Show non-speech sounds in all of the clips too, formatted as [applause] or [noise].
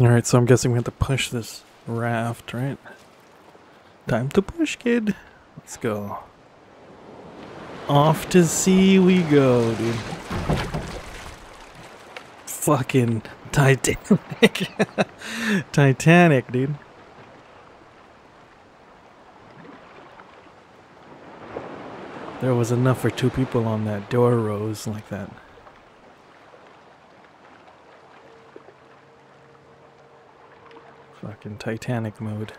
Alright, so I'm guessing we have to push this raft, right? Time to push, kid. Let's go. Off to sea we go, dude. Fucking Titanic. [laughs] Titanic, dude. There was enough for two people on that door rose like that. Fucking Titanic mode.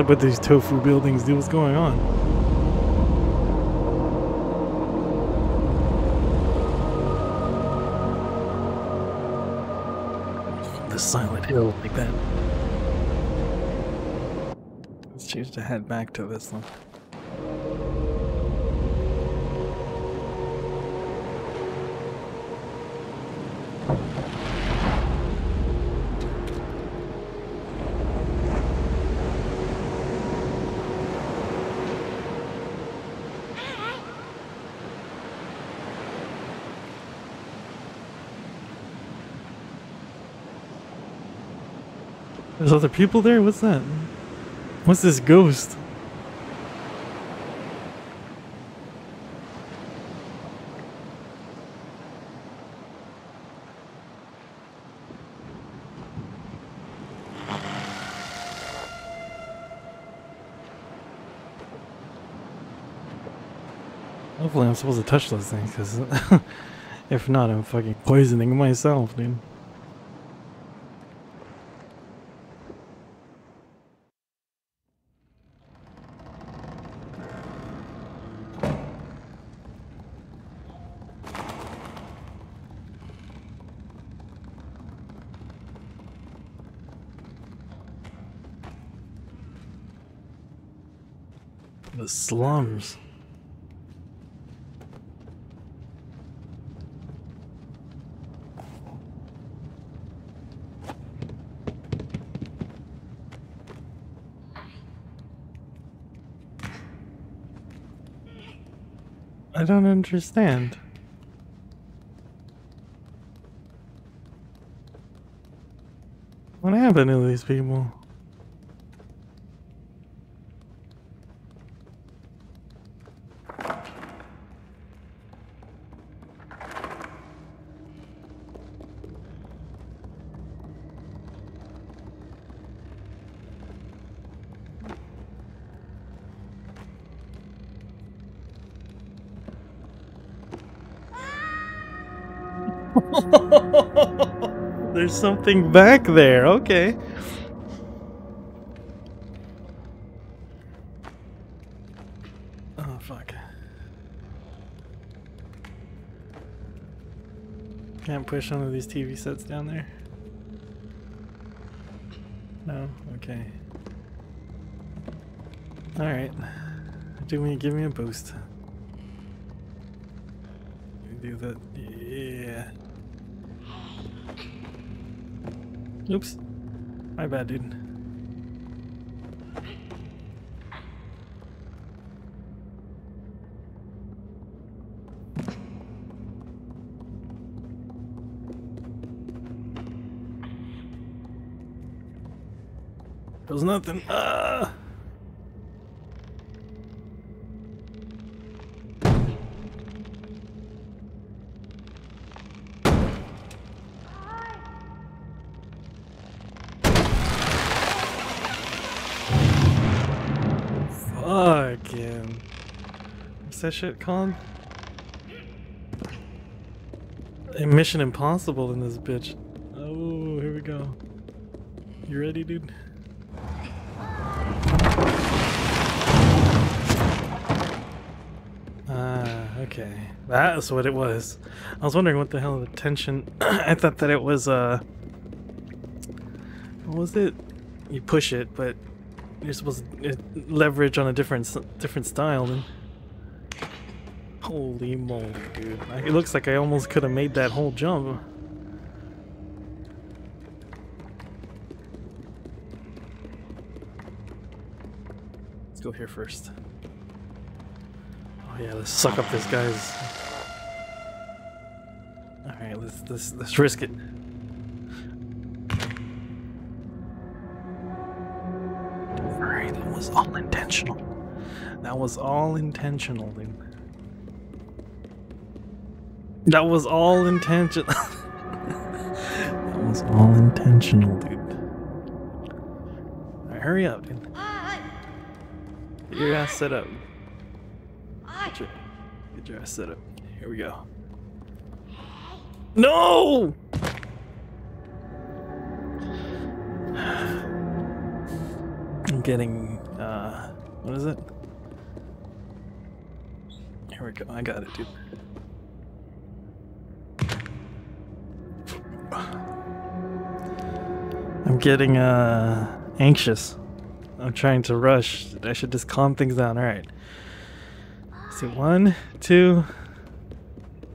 Up with these tofu buildings, dude? What's going on? The Silent Hill like that. Let's choose to head back to this one. There's other people there? What's that? What's this ghost? Hopefully I'm supposed to touch those things, because [laughs] if not, I'm fucking poisoning myself, dude. Slums. I don't understand. What happened to these people? There's something back there. Okay. Oh fuck. Can't push one of these TV sets down there? No? Okay. Alright. Do me give me a boost. Do that yeah. Oops. My bad dude. There's nothing. Ah! What's that shit called? A Mission Impossible in this bitch. Oh, here we go. You ready, dude? Ah, okay. That's what it was. I was wondering what the hell the tension. [clears throat] I thought that it was, uh. What was it? You push it, but you're supposed to leverage on a different different style. Then. Holy moly, dude! It looks like I almost could have made that whole jump. Let's go here first. Oh yeah, let's suck up this guy's. All right, let's let's let's risk it. Alright, that was all intentional. That was all intentional, dude. That was all intentional. [laughs] that was all intentional, dude. Alright, hurry up, dude. Get your ass set up. Get your, get your ass set up. Here we go. No! [sighs] I'm getting, uh, what is it? Here we go. I got it, dude. I'm getting, uh, anxious. I'm trying to rush. I should just calm things down. All right. See, one, two,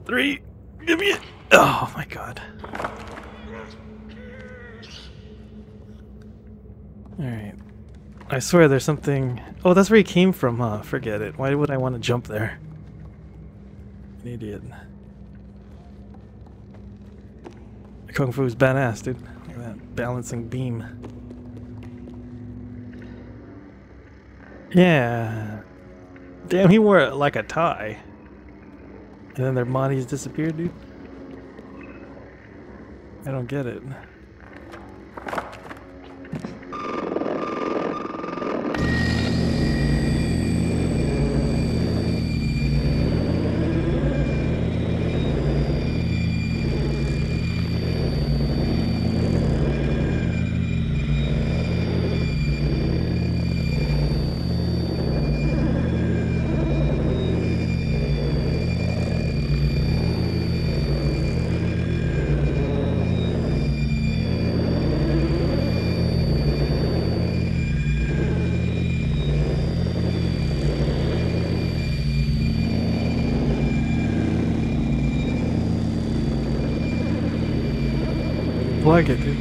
three. Give me it. Oh my god. All right. I swear there's something. Oh, that's where he came from, huh? Forget it. Why would I want to jump there? An idiot. Kung Fu's badass, dude. Balancing beam. Yeah. Damn, he wore it like a tie. And then their bodies disappeared, dude. I don't get it. Plug it, dude.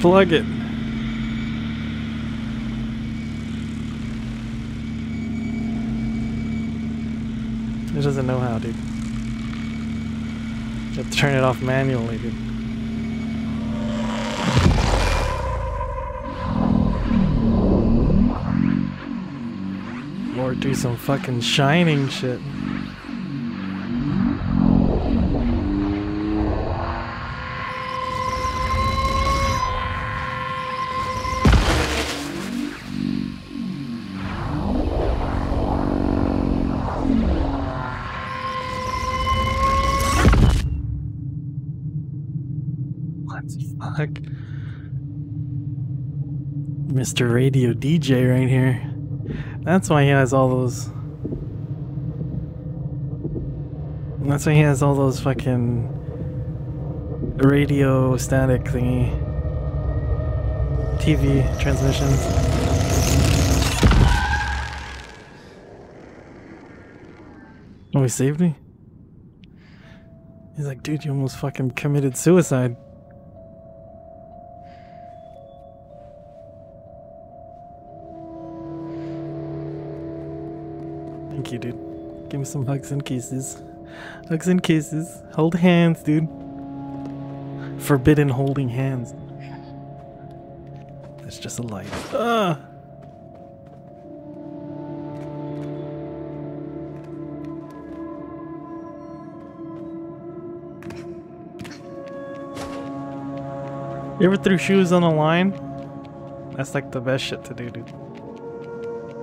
Plug it. It doesn't know how, dude. You have to turn it off manually, dude. Or do some fucking shining shit. Mr. Radio DJ right here. That's why he has all those that's why he has all those fucking radio static thingy. TV transmissions. Oh, he saved me? He's like, dude, you almost fucking committed suicide. Some hugs and kisses. Hugs and kisses. Hold hands, dude. Forbidden holding hands. That's just a light. Ah! You ever threw shoes on a line? That's like the best shit to do, dude.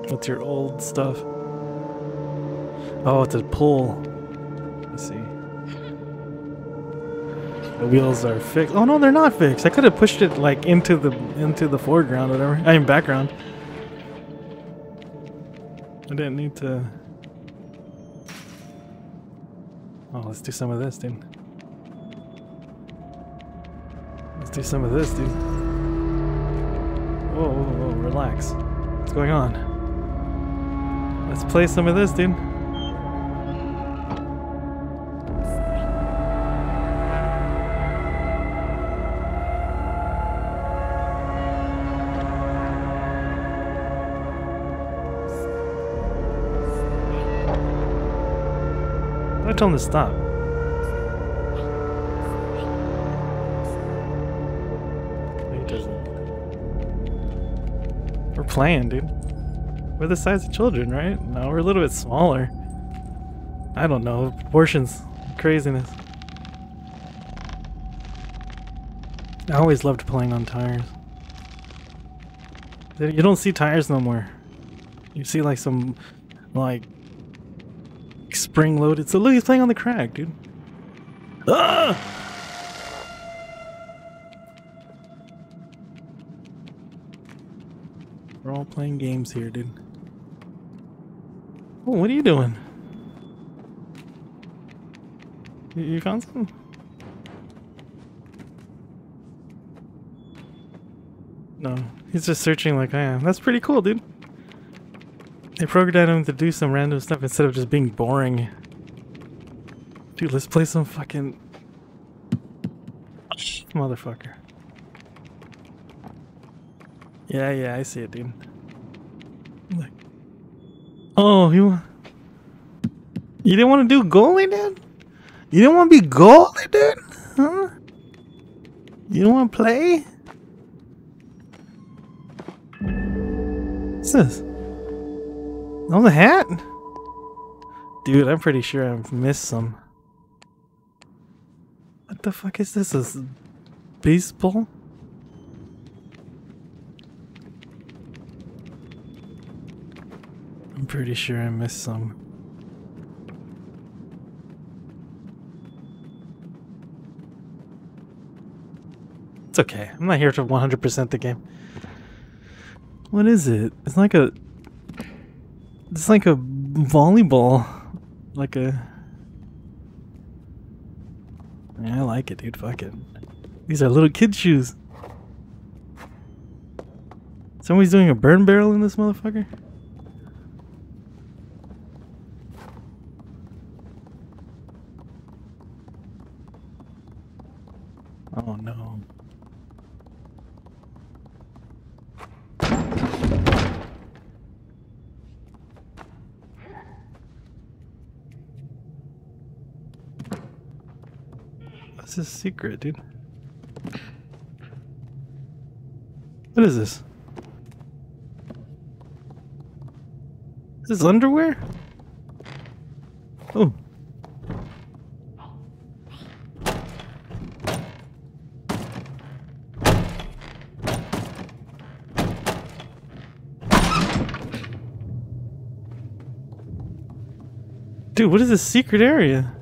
With your old stuff. Oh, it's a pull. Let's see. The wheels are fixed. Oh no, they're not fixed. I could have pushed it like into the into the foreground, whatever. I mean background. I didn't need to. Oh, let's do some of this, dude. Let's do some of this, dude. Whoa, whoa, whoa, relax. What's going on? Let's play some of this, dude. I told him to stop. He doesn't. We're playing, dude. We're the size of children, right? No, we're a little bit smaller. I don't know. Proportions. Craziness. I always loved playing on tires. You don't see tires no more. You see like some, like, spring loaded. So look, he's playing on the crack, dude. Ah! We're all playing games here, dude. Oh, what are you doing? You, you found something? No, he's just searching like I am. That's pretty cool, dude. They programmed him to do some random stuff instead of just being boring. Dude, let's play some fucking... Motherfucker. Yeah, yeah, I see it, dude. Look. Oh, you... You didn't want to do goalie, dude? You didn't want to be goalie, dude? Huh? You don't want to play? What's this? Oh, the hat? Dude, I'm pretty sure I've missed some. What the fuck is this? This baseball? I'm pretty sure I missed some. It's okay. I'm not here to 100% the game. What is it? It's like a it's like a volleyball. Like a... Yeah, I like it, dude. Fuck it. These are little kid shoes. Somebody's doing a burn barrel in this motherfucker? Oh no. What's his secret, dude? What is this? Is this underwear? Oh. Dude, what is this secret area?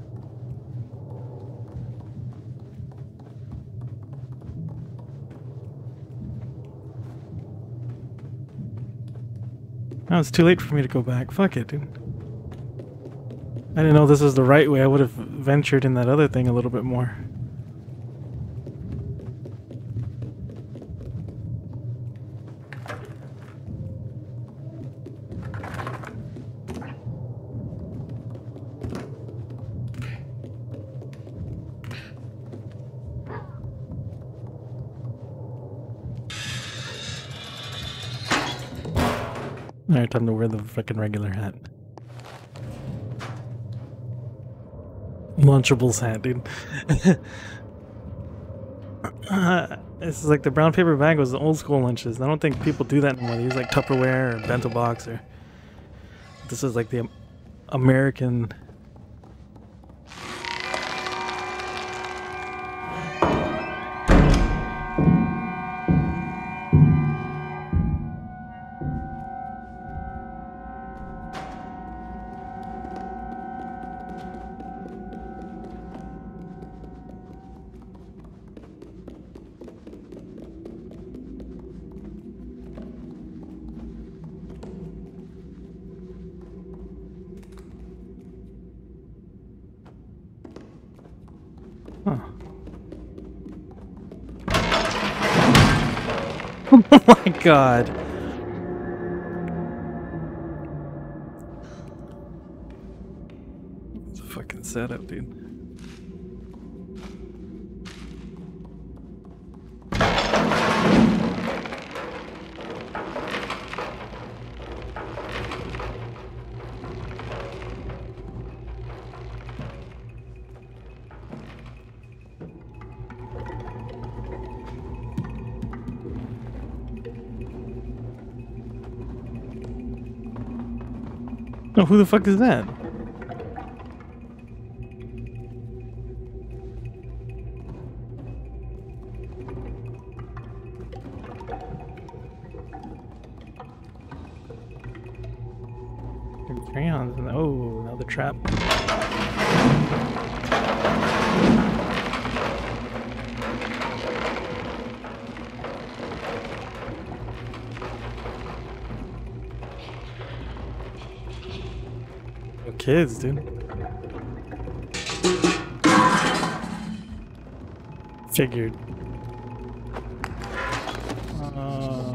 Now it's too late for me to go back. Fuck it, dude. I didn't know this was the right way. I would have ventured in that other thing a little bit more. Wear the fucking regular hat. Lunchables hat, dude. [laughs] this is like the brown paper bag was the old school lunches. I don't think people do that anymore. They use like Tupperware or bento box or. This is like the American. God. Oh, who the fuck is that? Kids, dude. Figured. Uh...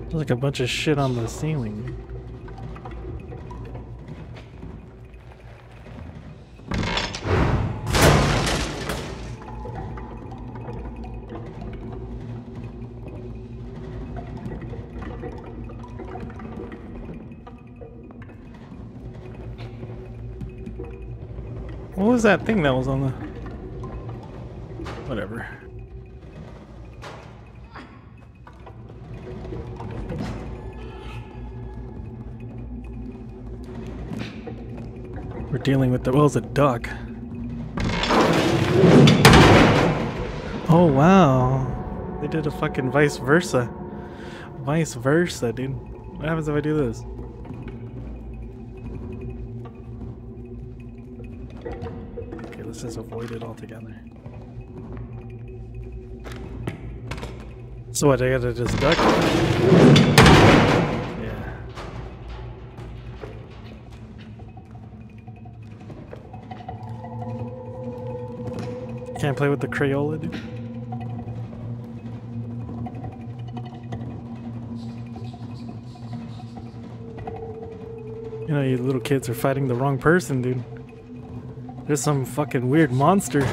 There's like a bunch of shit on the ceiling. That thing that was on the... Whatever. We're dealing with the... Well, it's a duck. Oh, wow. They did a fucking vice versa. Vice versa, dude. What happens if I do this? Let's avoid it altogether. So what, I gotta just duck? Yeah. Can't play with the Crayola, dude? You know, you little kids are fighting the wrong person, dude. There's some fucking weird monster.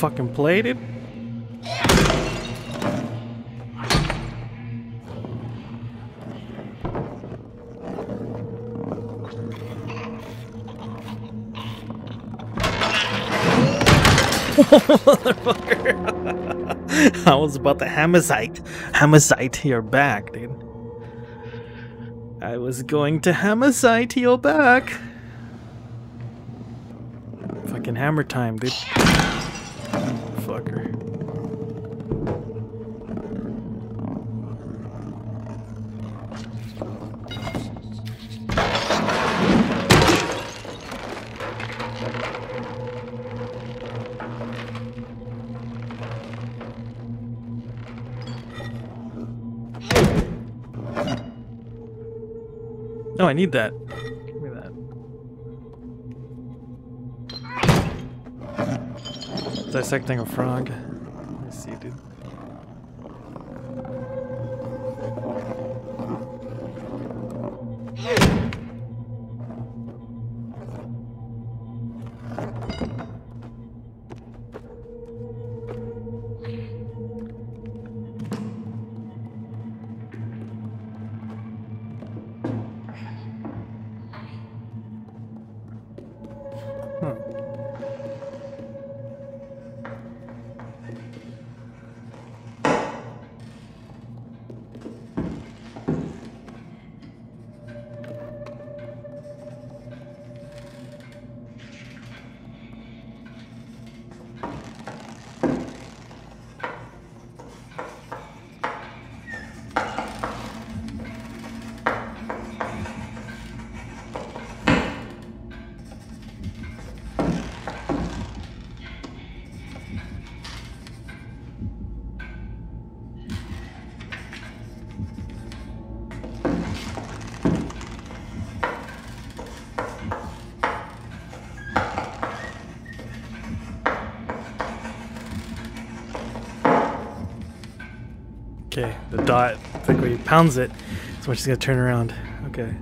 fucking played it. Motherfucker. [laughs] I was about to hammersite. Hammersite your back, dude. I was going to hammersite your back. Fucking hammer time, dude. Need that. Give me that. Dissecting a frog. Okay, the dot, it's like when he pounds it, so when she's gonna turn around. Okay.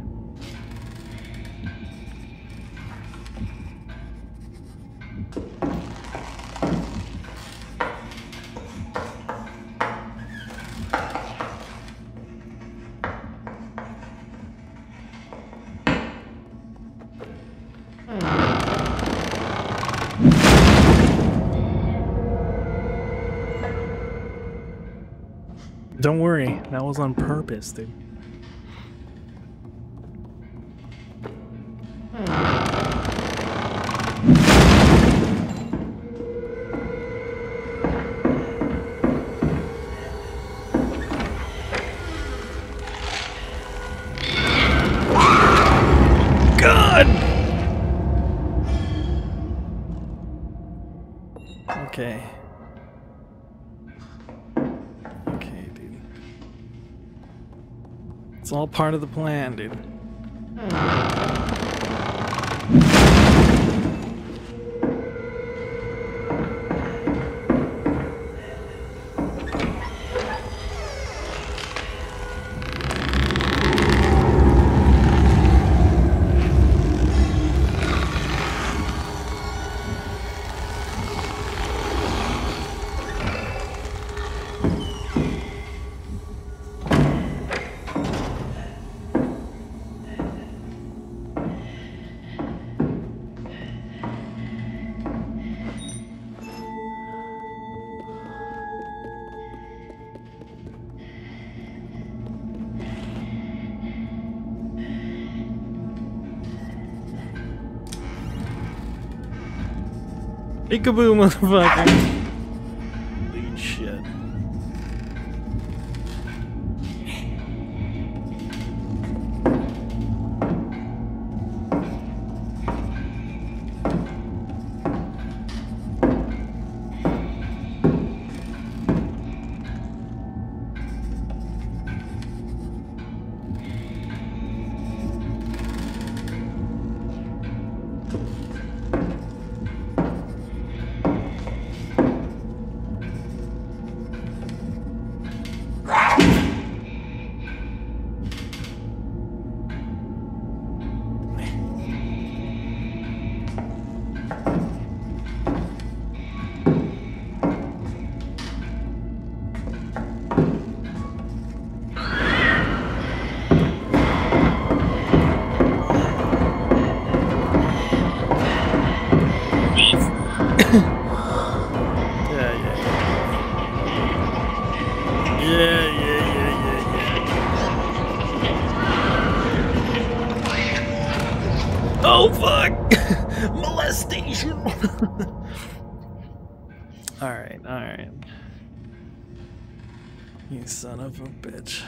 Was on purpose, dude. All part of the plan, dude. Peekaboo, motherfucker. You son of a bitch.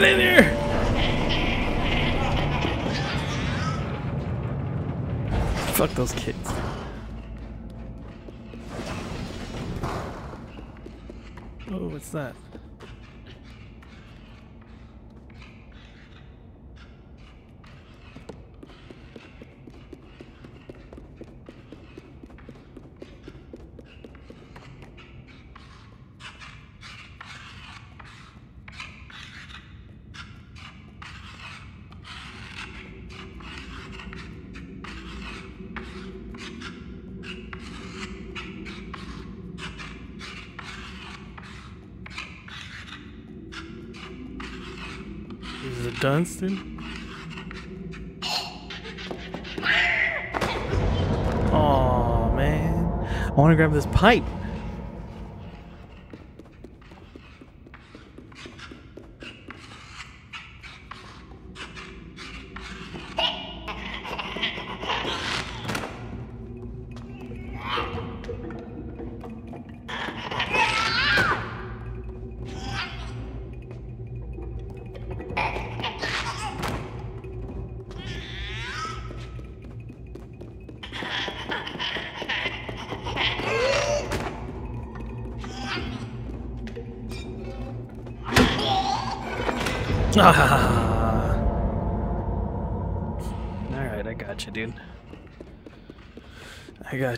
Get in here! Fuck those kids. Oh, what's that? Oh man, I want to grab this pipe.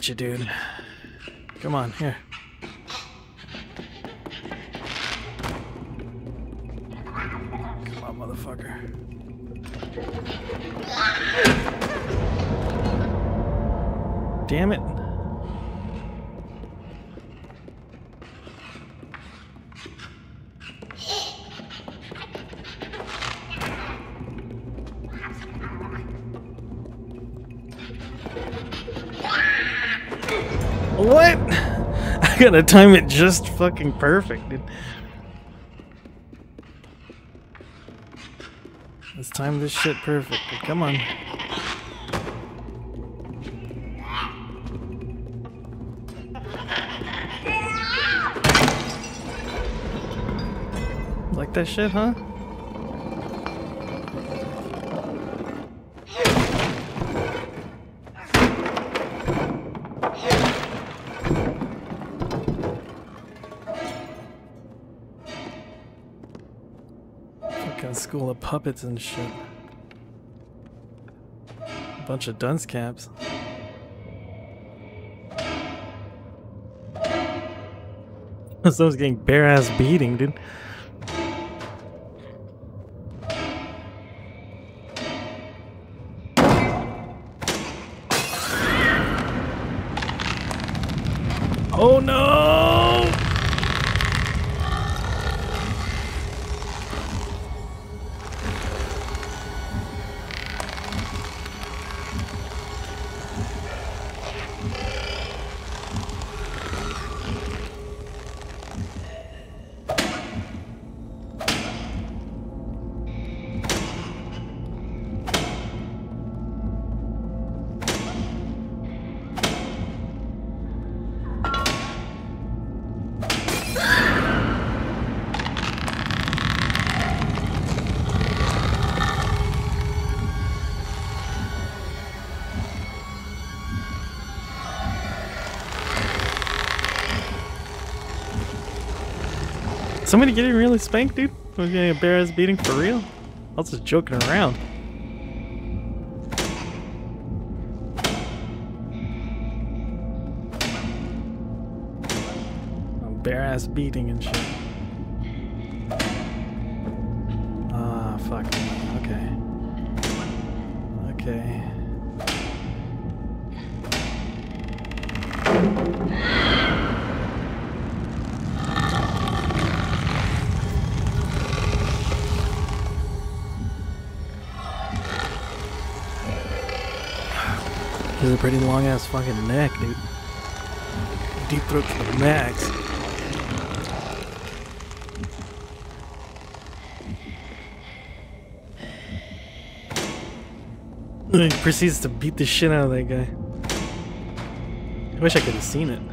Got you, dude. Come on, here. Gotta time it just fucking perfect, dude. Let's time this shit perfectly. Come on. Like that shit, huh? School of puppets and shit. A bunch of dunce caps. [laughs] Someone's getting bare ass beating, dude. Spanked, dude? i was getting a bare ass beating for real? I was just joking around. A bare ass beating and shit. Long ass fucking neck, dude. Deep throat to the max. He proceeds to beat the shit out of that guy. I wish I could have seen it.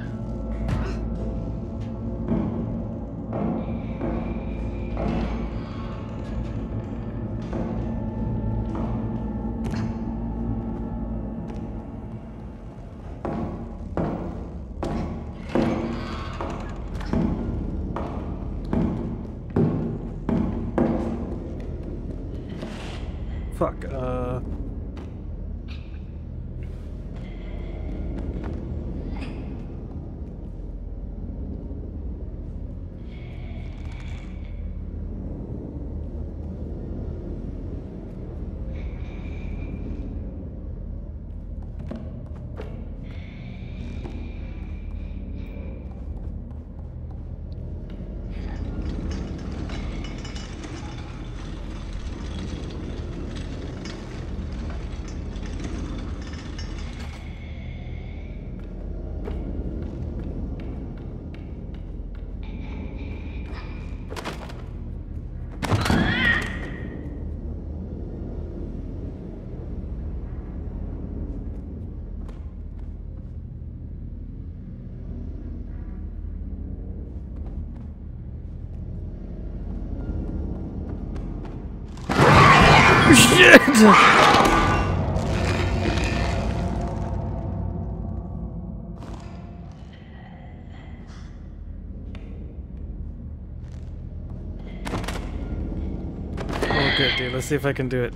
See if I can do it.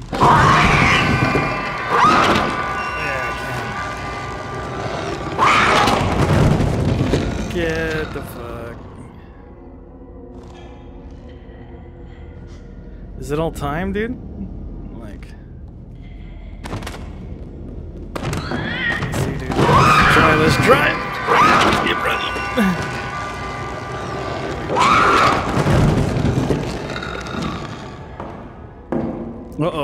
Get the fuck. Is it all time, dude?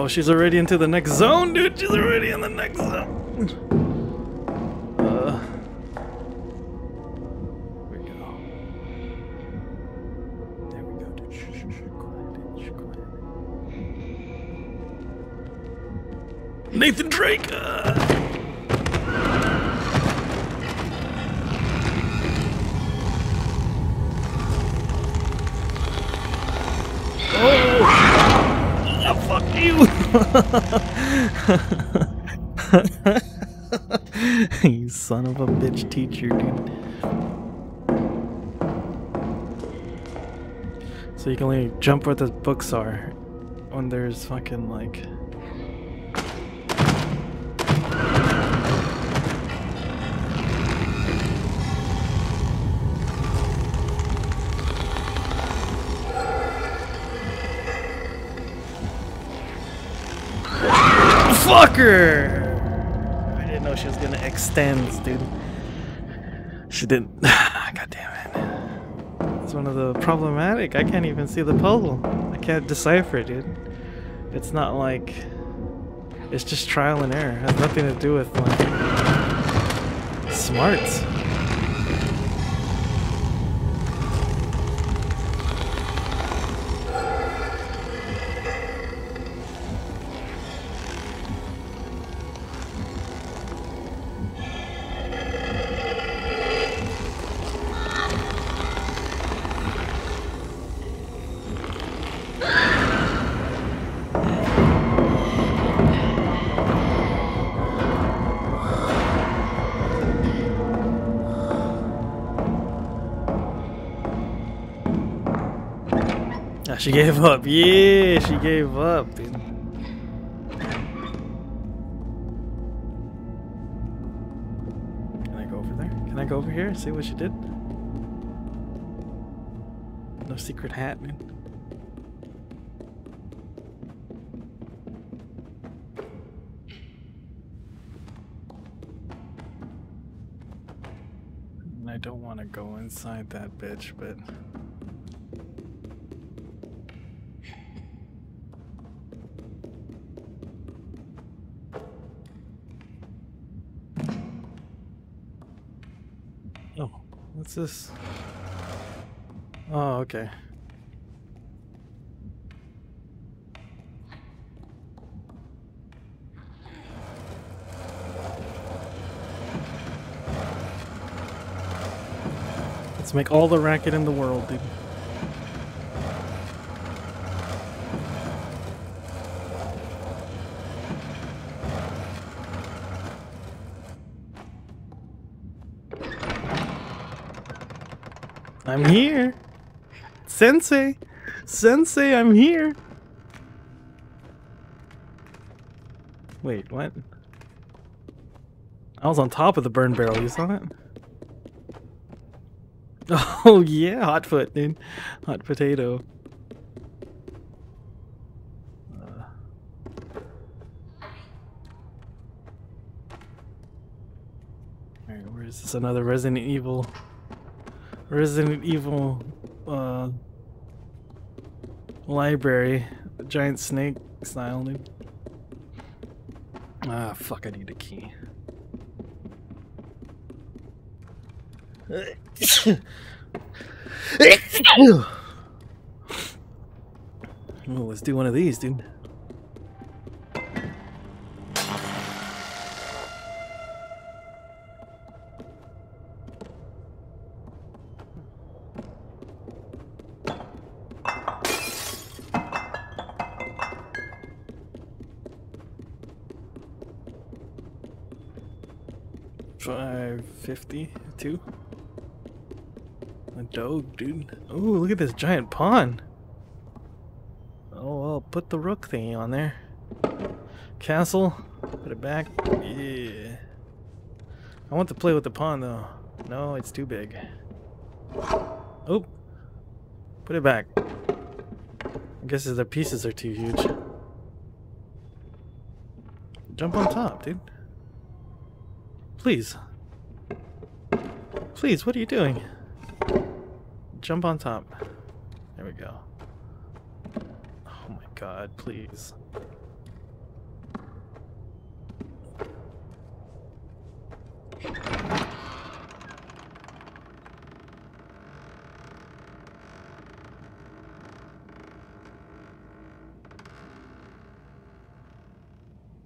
She's already into the next zone, dude. She's already in the next zone. Nathan Drake. Uh. Oh! [laughs] Fuck you! [laughs] you son of a bitch teacher, dude. So you can only jump where the books are when there's fucking like. I didn't know she was gonna extend, dude. She didn't. [sighs] Ah, God damn it. It's one of the problematic. I can't even see the puzzle. I can't decipher it, dude. It's not like. It's just trial and error. It has nothing to do with like. Smarts. She gave up. Yeah, she gave up, dude. Can I go over there? Can I go over here? And see what she did? No secret hat, man. I don't want to go inside that bitch, but... Oh, what's this? Oh, okay. Let's make all the racket in the world, dude. I'm here. Sensei. Sensei, I'm here. Wait, what? I was on top of the burn barrel, you saw it? [laughs] Oh yeah, hot foot, dude. Hot potato. Uh. Alright, where is this? Another Resident Evil. Resident Evil uh, library. Giant snake style. Ah, fuck, I need a key. [coughs] oh, let's do one of these, dude. Five fifty two. A dog, dude. Oh, look at this giant pawn. Oh, well, put the rook thingy on there. Castle. Put it back. Yeah. I want to play with the pawn, though. No, it's too big. Oh. Put it back. I guess the pieces are too huge. Jump on top, dude. Please. Please, what are you doing? Jump on top. There we go. Oh my god, please.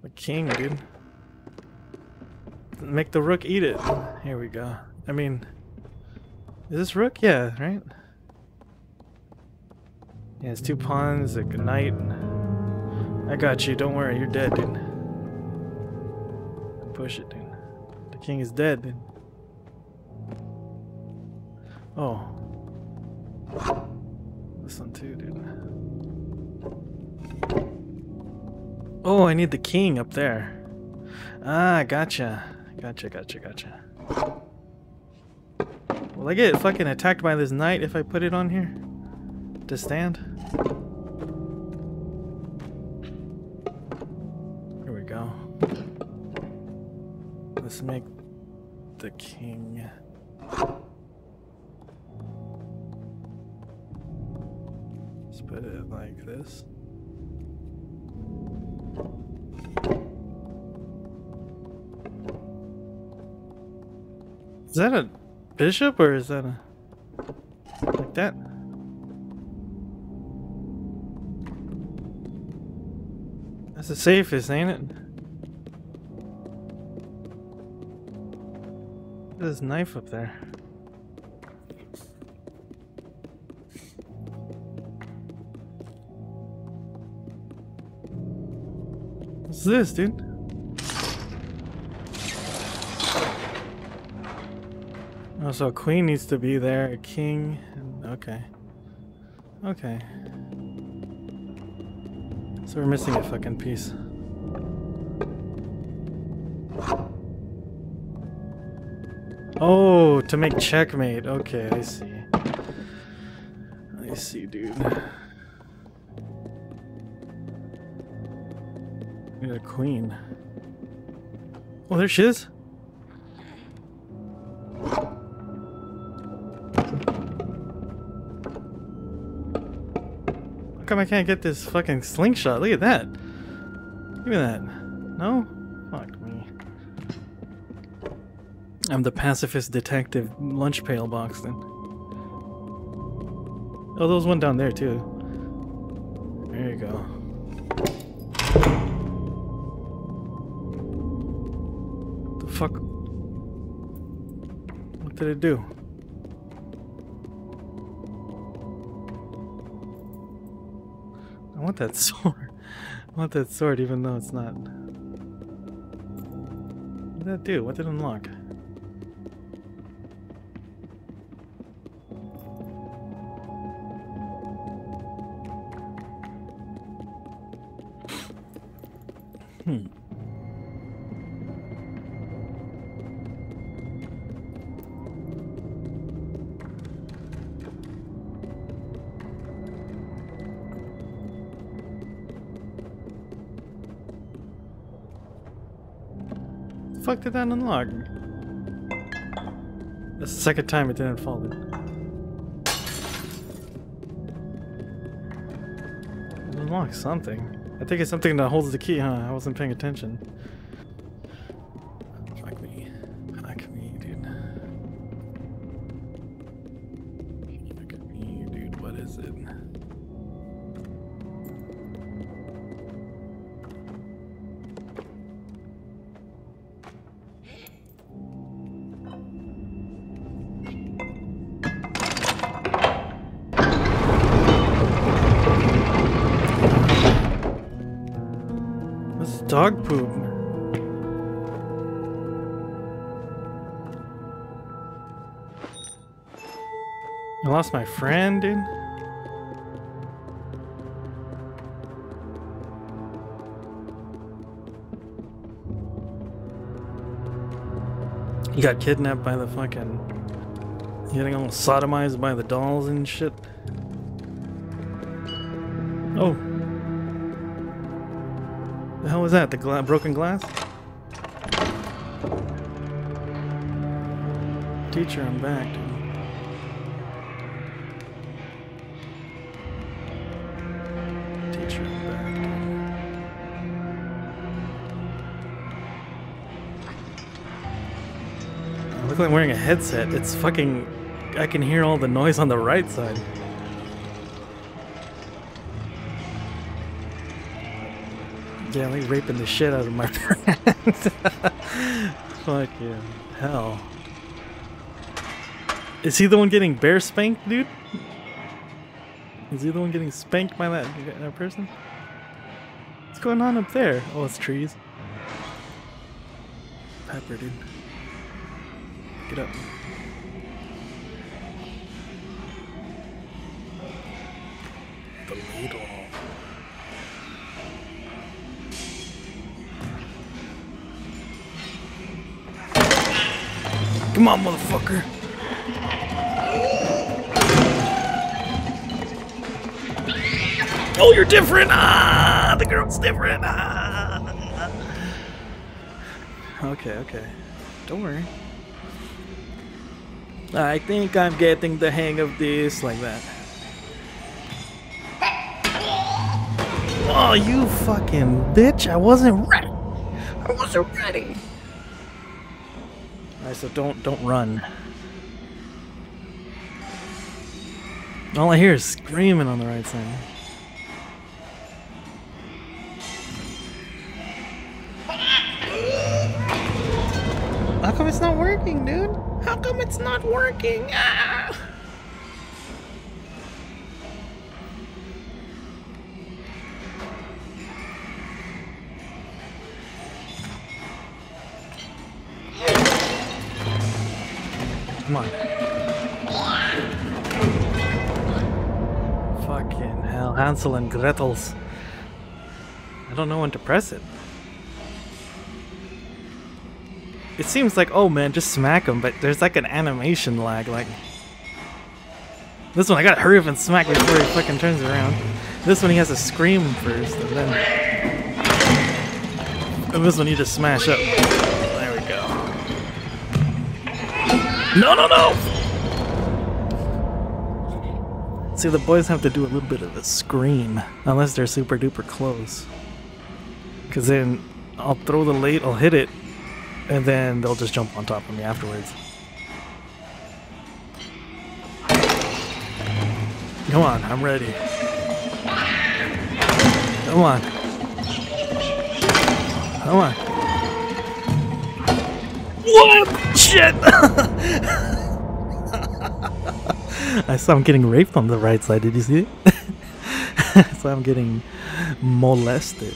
The king, dude. Make the rook eat it. Here we go. I mean, is this rook? Yeah, right? Yeah, it's two pawns, a good knight. I got you, don't worry, you're dead, dude. Push it, dude. The king is dead, dude. Oh. This one too, dude. Oh, I need the king up there. Ah, gotcha. Gotcha, gotcha, gotcha. Will I get fucking attacked by this knight if I put it on here? To stand? Here we go. Let's make the king. Let's put it like this. Is that a bishop or is that a like that? That's the safest, ain't it? There's a knife up there. What's this, dude? Oh, so a queen needs to be there, a king. Okay. Okay. So we're missing a fucking piece. Oh, to make checkmate. Okay, I see. I see, dude. Need a queen. Oh, there she is. Come I can't get this fucking slingshot? Look at that. Give me that. No? Fuck me. I'm the pacifist detective lunch pail box then. Oh, there was one down there too. There you go. The fuck? What did it do? Want that [laughs] sword. I want that sword even though it's not. What did that do? What did it unlock? That unlock? That's the second time it didn't fall unlocked something. I think it's something that holds the key, huh? I wasn't paying attention. Lost my friend, dude. He got kidnapped by the fucking. Getting all sodomized by the dolls and shit. Oh. The hell was that? The gla broken glass? Teacher, I'm back. Look like I'm wearing a headset. It's fucking. I can hear all the noise on the right side. Yeah, like raping the shit out of my [laughs] friend. [laughs] Fucking hell. Is he the one getting bare spanked, dude? Is he the one getting spanked by that, that person? What's going on up there? Oh, it's trees. Pepper, dude. Get up. The needle. Come on, motherfucker. Oh, you're different. Ah, the girl's different. Ah. Okay, okay. Don't worry. I think I'm getting the hang of this like that. Oh, you fucking bitch. I wasn't ready. I wasn't ready. Alright, so don't don't run. All I hear is screaming on the right side. How come it's not working, dude? It's not working? Ah! Come on. Fucking hell, Hansel and Gretel's. I don't know when to press it. It seems like, oh man, just smack him, but there's like an animation lag, like... This one, I gotta hurry up and smack before he fucking turns around. This one, he has to scream first, and then... And this one, you just smash up. There we go. No, no, no! See, the boys have to do a little bit of a scream, unless they're super duper close. Because then I'll throw the late, I'll hit it, and then they'll just jump on top of me afterwards. Come on, I'm ready. Come on. Come on. What? Shit! [laughs] I saw him getting raped on the right side. Did you see it? [laughs] I saw him getting molested.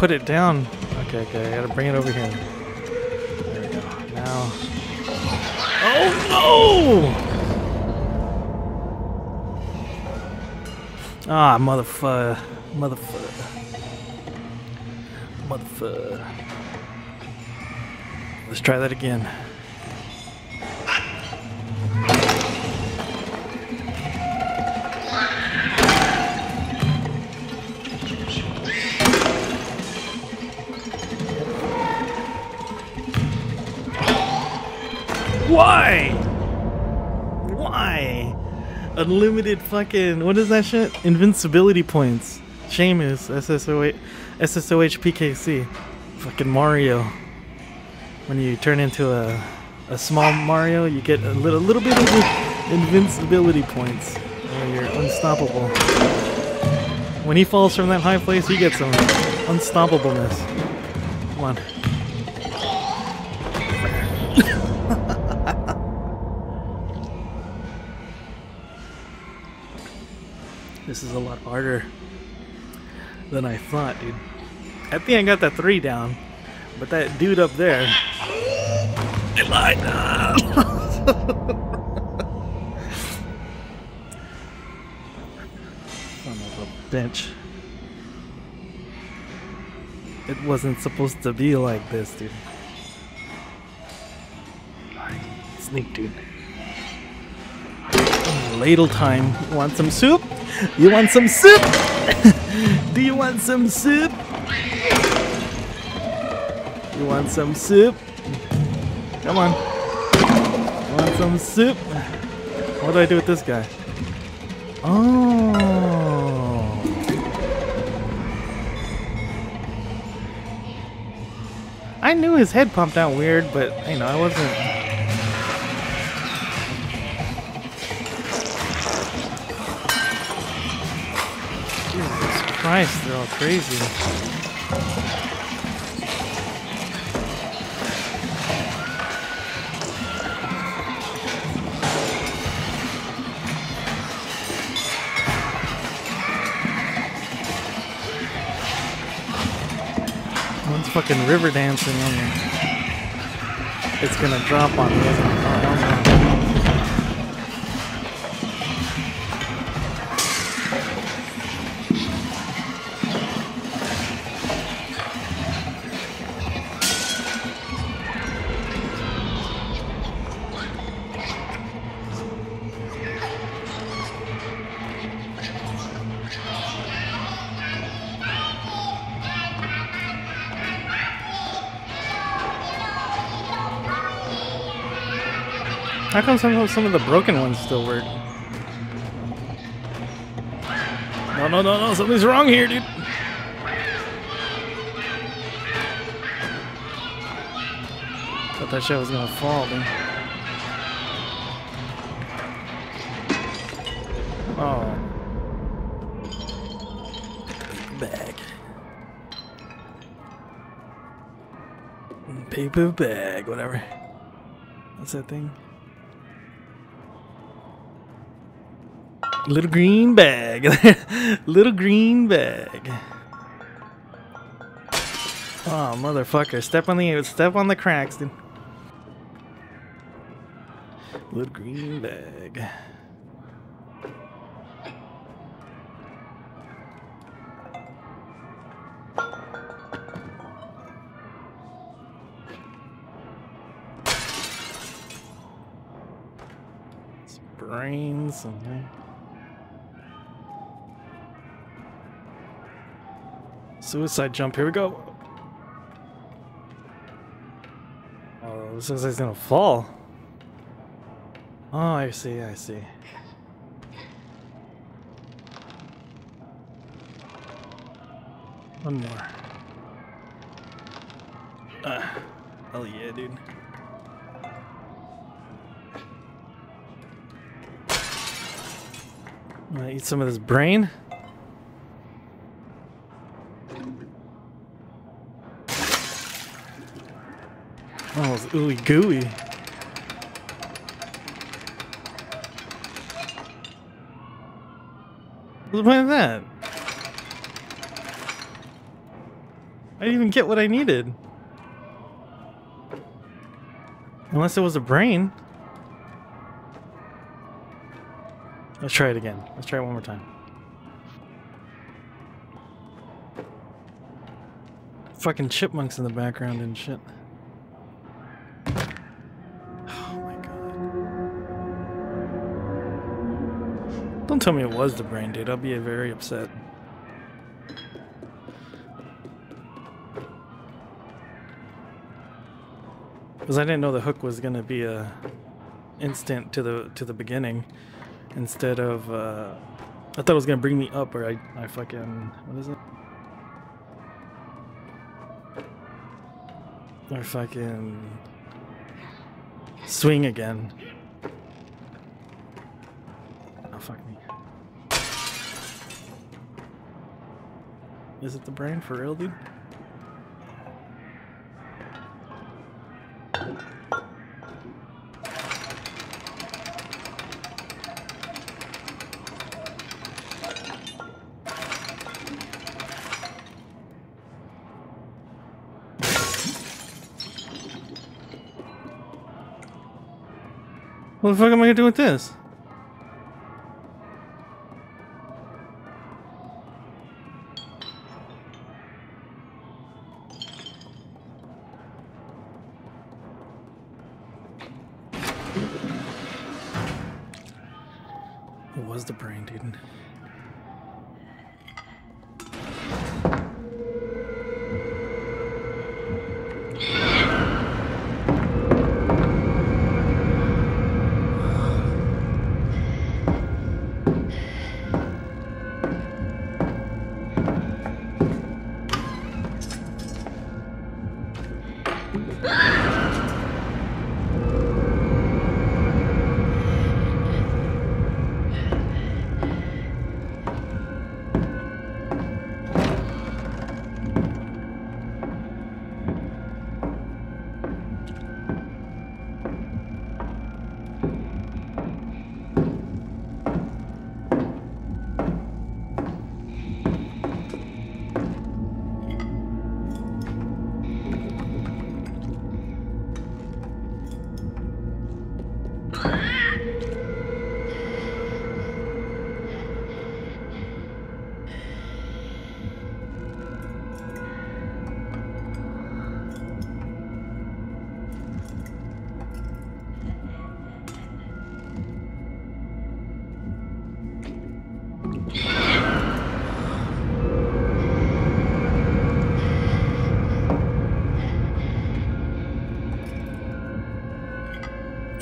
Put it down. Okay, okay, I gotta bring it over here. There we go. Now. Oh no! Ah, motherfucker. Motherfucker. Motherfucker. Let's try that again. Why? Why? Unlimited fucking what is that shit? Invincibility points. Sheamus, SSOH, SSOH PKC. Fucking Mario. When you turn into a a small Mario, you get a little little bit of invincibility points. Oh, you're unstoppable. When he falls from that high place, he gets some unstoppableness. Come on. This is a lot harder than I thought, dude. I think I got that three down, but that dude up there. It lied. [laughs] Son of a bitch. It wasn't supposed to be like this, dude. Sneak, dude. Ladle time. Want some soup? You want some soup? [laughs] Do you want some soup? You want some soup? Come on. You want some soup? What do I do with this guy? Oh. I knew his head pumped out weird, but you know, I wasn't Christ, they're all crazy. One's fucking river dancing on me. It's gonna drop on me, How come some of, some of the broken ones still work? No, no, no, no, something's wrong here, dude. Thought that shit was gonna fall, dude. Oh. Bag. Paper bag, whatever. What's that thing? Little green bag. [laughs] Little green bag. Oh, motherfucker. Step on the step on the cracks, dude. Little green bag. Brains and Suicide jump, here we go. Oh, this looks like it's gonna fall. Oh, I see, I see. One more. Uh, hell yeah, dude. I'm gonna eat some of this brain. Ooey gooey. What's the point of that? I didn't even get what I needed. Unless it was a brain. Let's try it again. Let's try it one more time. Fucking chipmunks in the background and shit. Don't tell me it was the brain, dude. I'll be very upset. Because I didn't know the hook was gonna be a instant to the to the beginning instead of uh, I thought it was gonna bring me up or I, I fucking what is it? Or fucking swing again. Is it the brain for real, dude? What the fuck am I gonna do with this?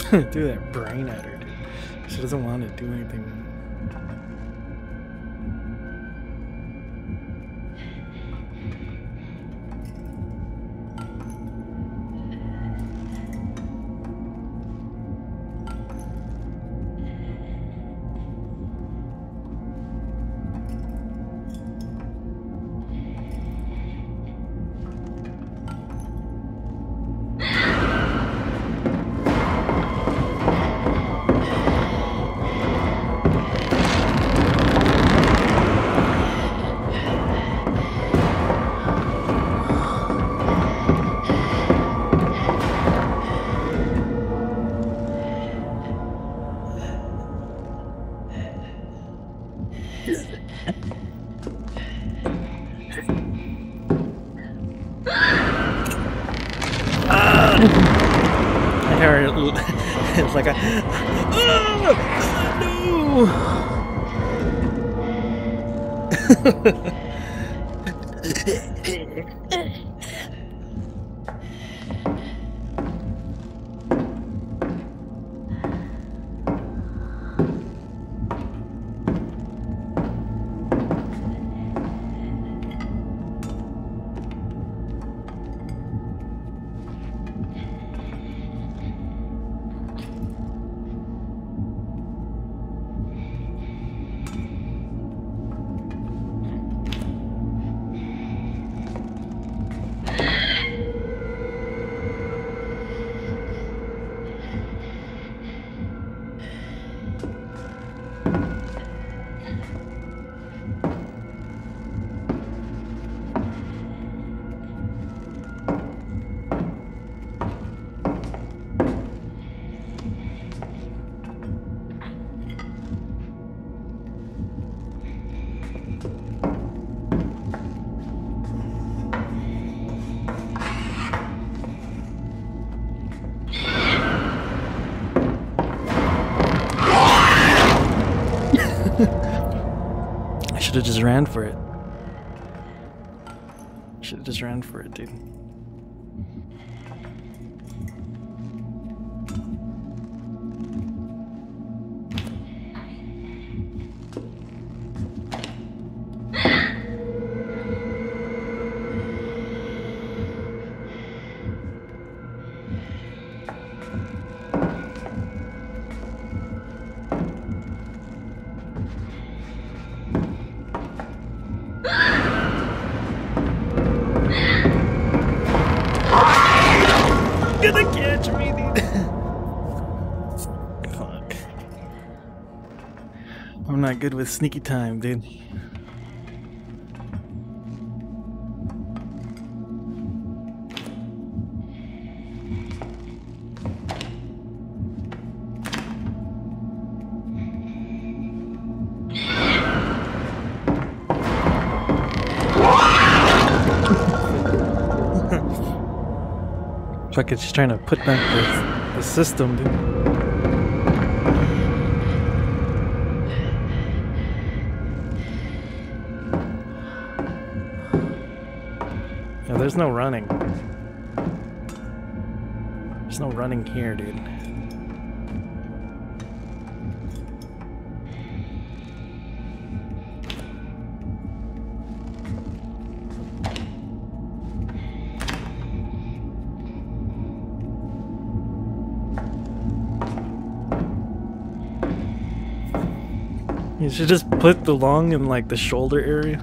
[laughs] do that brain at her. She doesn't want to do anything. Just ran for it. Should have just ran for it, dude. Not good with sneaky time, dude. [laughs] Fuck it, she's trying to put back the, the system, dude. There's no running. There's no running here, dude. You should just put the lung in like the shoulder area.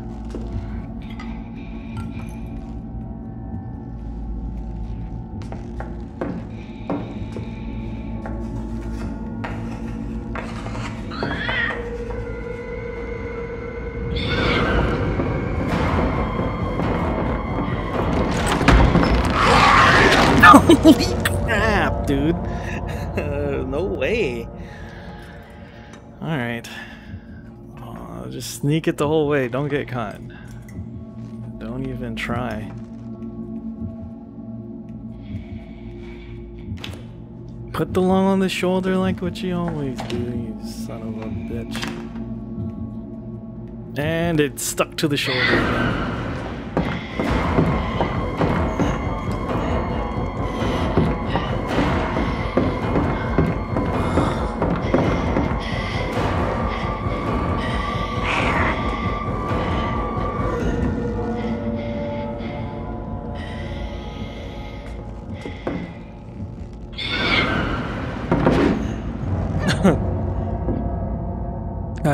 Sneak it the whole way. Don't get caught. Don't even try. Put the lung on the shoulder like what you always do, you son of a bitch. And it stuck to the shoulder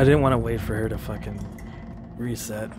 I didn't want to wait for her to fucking reset.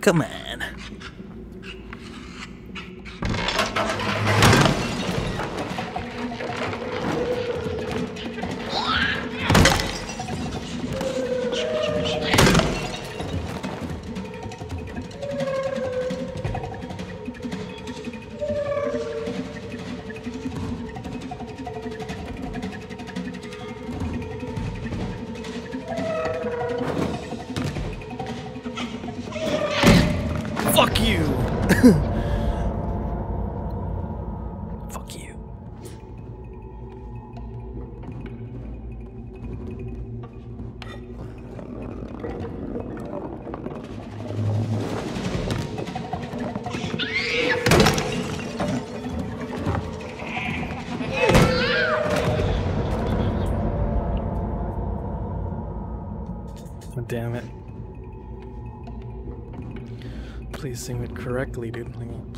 Come on.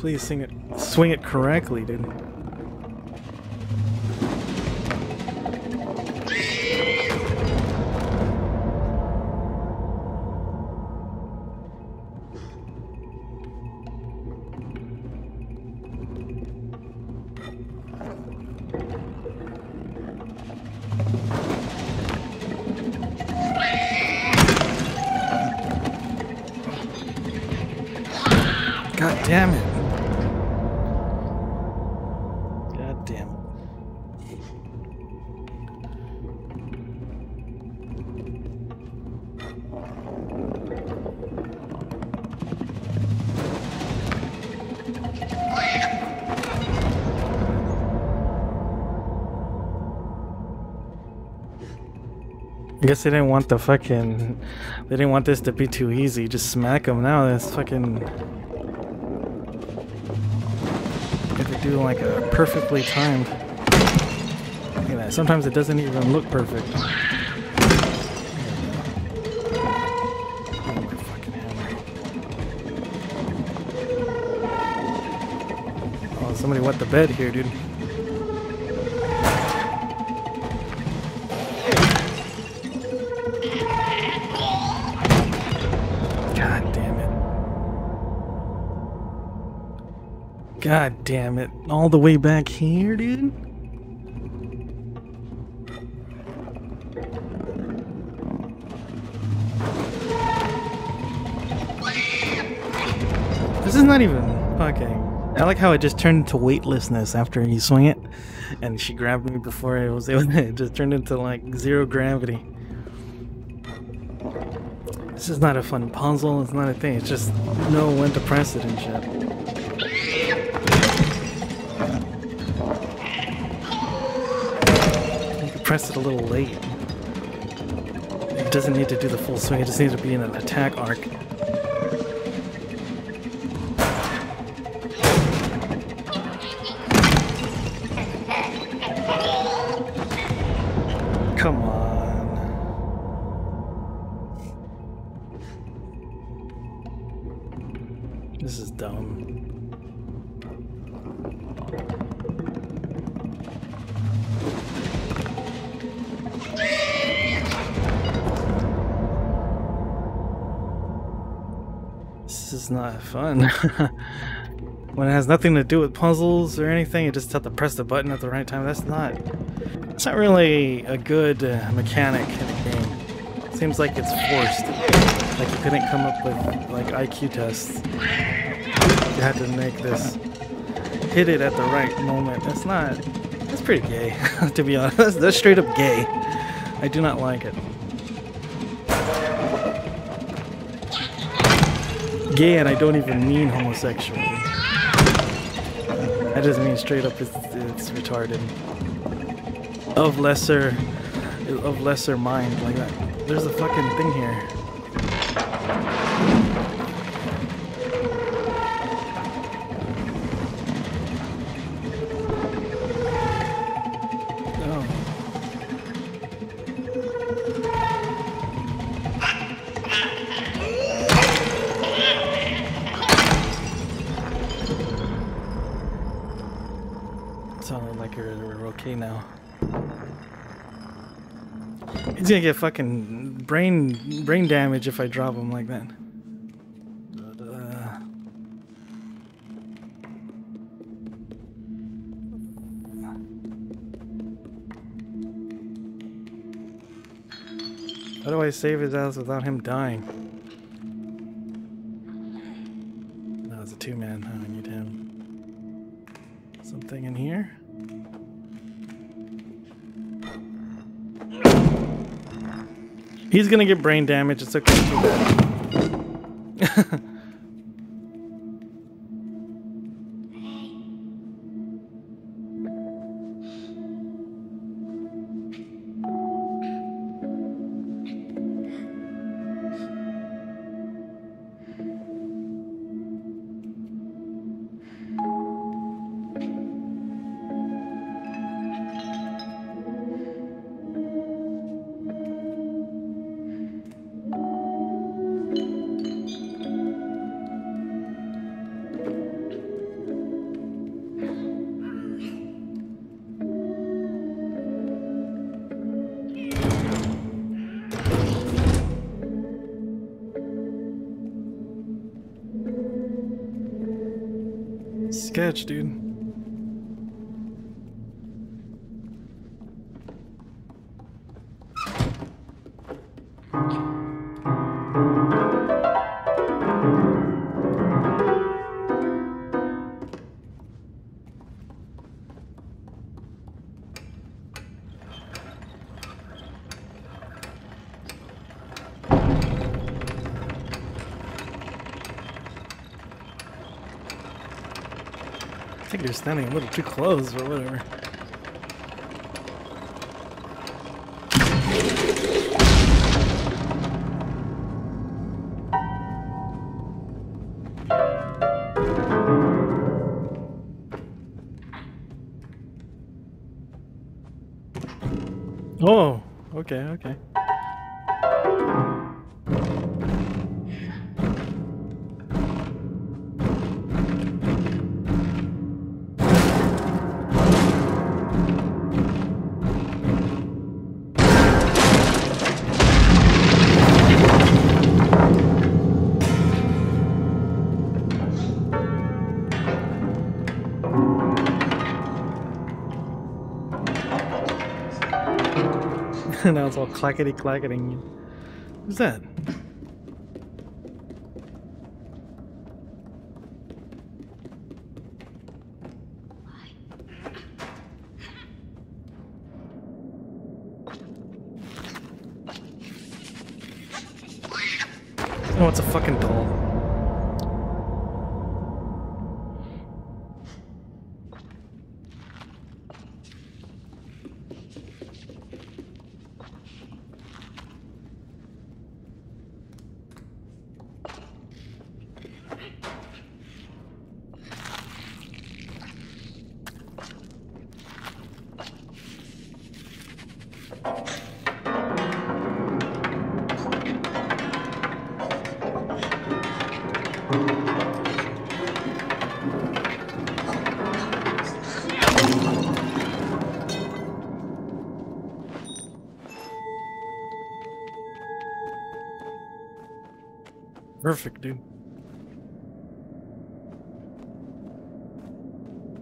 Please sing it, swing it correctly, dude. They didn't want the fucking. They didn't want this to be too easy. Just smack them now. That's fucking. If they do like a perfectly timed. You know, sometimes it doesn't even look perfect. Oh, somebody wet the bed here, dude. God damn it. All the way back here, dude? This is not even fucking. I like how it just turned into weightlessness after you swing it, and she grabbed me before I was able. To, It just turned into like zero gravity. This is not a fun puzzle. It's not a thing. It's just know when to press it and shit. You can press it a little late. It doesn't need to do the full swing. It just needs to be in an attack arc. Fun. [laughs] when it has nothing to do with puzzles or anything, you just have to press the button at the right time. That's not. It's not really a good uh, mechanic in a game. Seems like it's forced. Like you couldn't come up with like IQ tests. You had to make this hit it at the right moment. That's not. That's pretty gay, [laughs] to be honest. That's, that's straight up gay. I do not like it. Gay, and I don't even mean homosexual. I just mean straight up it's, it's retarded. Of lesser, of lesser mind, like that. There's a fucking thing here. He's gonna get fucking brain brain damage if I drop him like that. Uh, How do I save his ass without him dying? He's gonna get brain damage. It's okay. [laughs] standing a little too close, but whatever. Oh, okay, okay. [laughs] now it's all clackety clacketing. Who's that? Perfect, dude.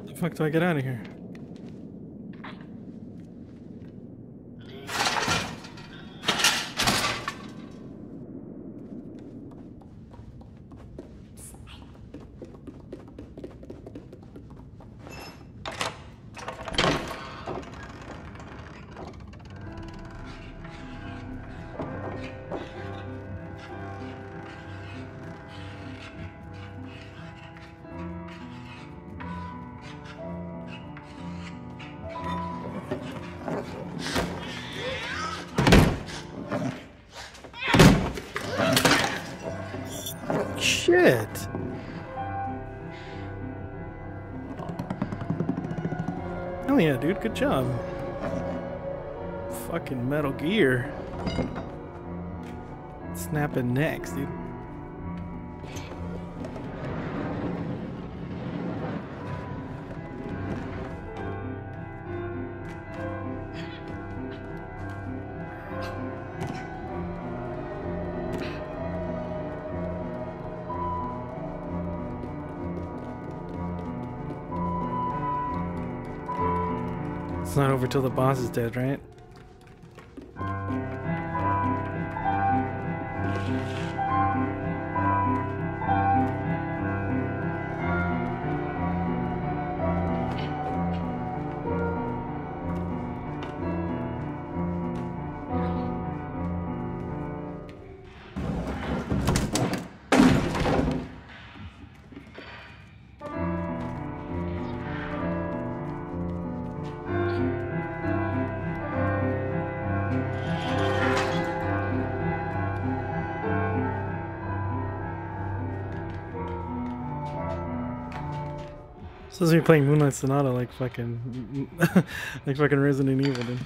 The fuck do I get out of here? Hell yeah, dude. Good job. Fucking Metal Gear. Snapping necks, dude. Till the boss is dead, right? So you're playing Moonlight Sonata like fucking [laughs] like fucking Resident Evil.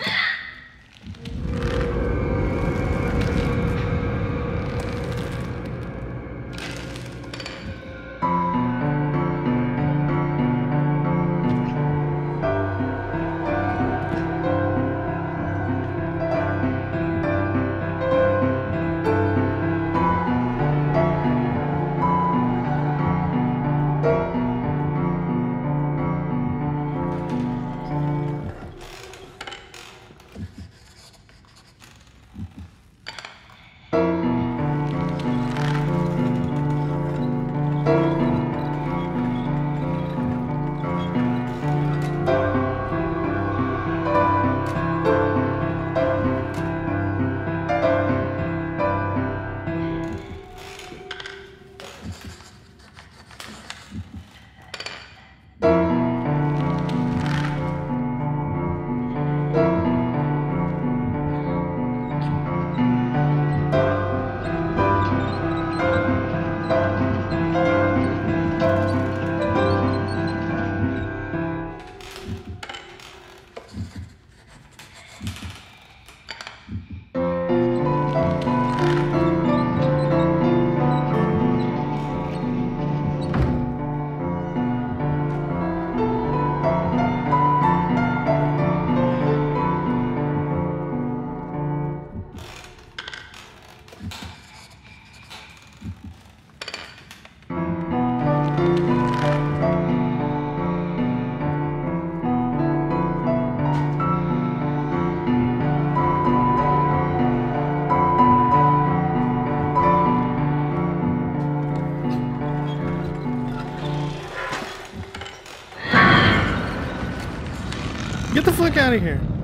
Out of here.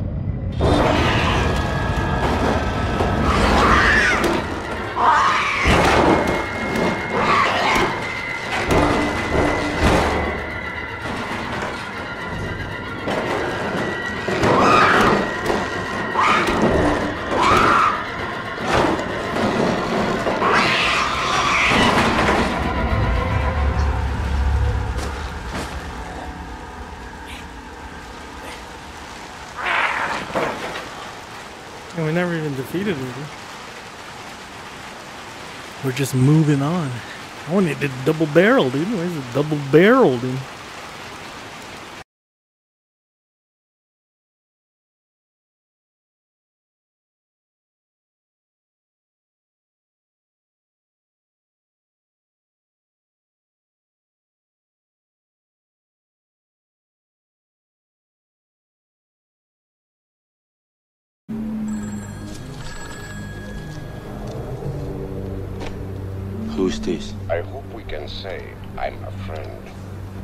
Defeated. We're just moving on. I wanted to double barrel, dude. Where's the double barrel, dude?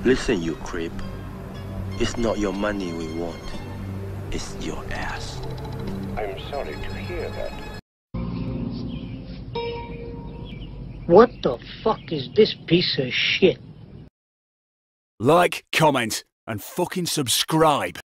Listen, you creep. It's not your money we want. It's your ass. I'm sorry to hear that. What the fuck is this piece of shit? Like, comment, and fucking subscribe.